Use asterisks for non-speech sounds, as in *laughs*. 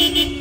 Hehehehe *laughs*